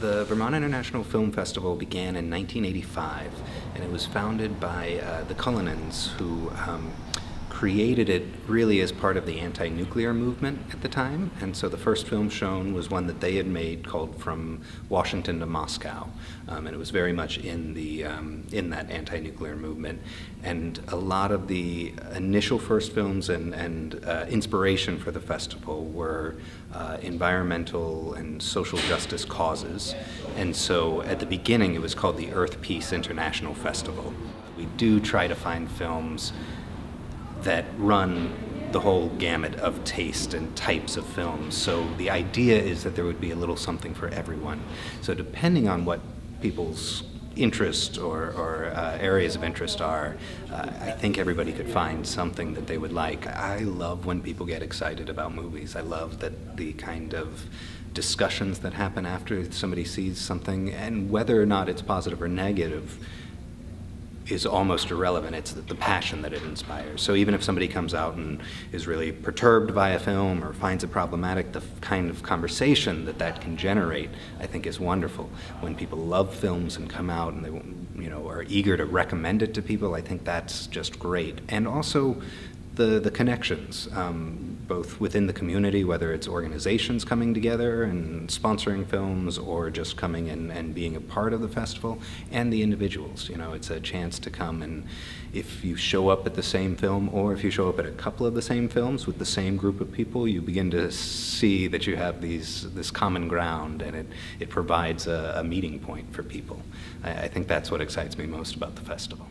the Vermont International Film Festival began in 1985, and it was founded by uh, the Cullinans, who um, created it really as part of the anti-nuclear movement at the time. And so the first film shown was one that they had made called From Washington to Moscow, um, and it was very much in the um, in that anti-nuclear movement. And a lot of the initial first films and and uh, inspiration for the festival were uh, environmental and social justice causes. And so at the beginning, it was called the Earth Peace International Festival. We do try to find films that run the whole gamut of taste and types of films. So the idea is that there would be a little something for everyone. So depending on what people's interest or, or uh, areas of interest are, uh, I think everybody could find something that they would like. I love when people get excited about movies. I love that the kind of discussions that happen after somebody sees something, and whether or not it's positive or negative, is almost irrelevant. It's the passion that it inspires. So even if somebody comes out and is really perturbed by a film or finds it problematic, the kind of conversation that that can generate, I think, is wonderful. When people love films and come out and they, you know, are eager to recommend it to people, I think that's just great. And also, the, the connections, um, both within the community, whether it's organizations coming together and sponsoring films or just coming in and being a part of the festival, and the individuals. You know, it's a chance to come and if you show up at the same film or if you show up at a couple of the same films with the same group of people, you begin to see that you have these, this common ground and it, it provides a, a meeting point for people. I, I think that's what excites me most about the festival.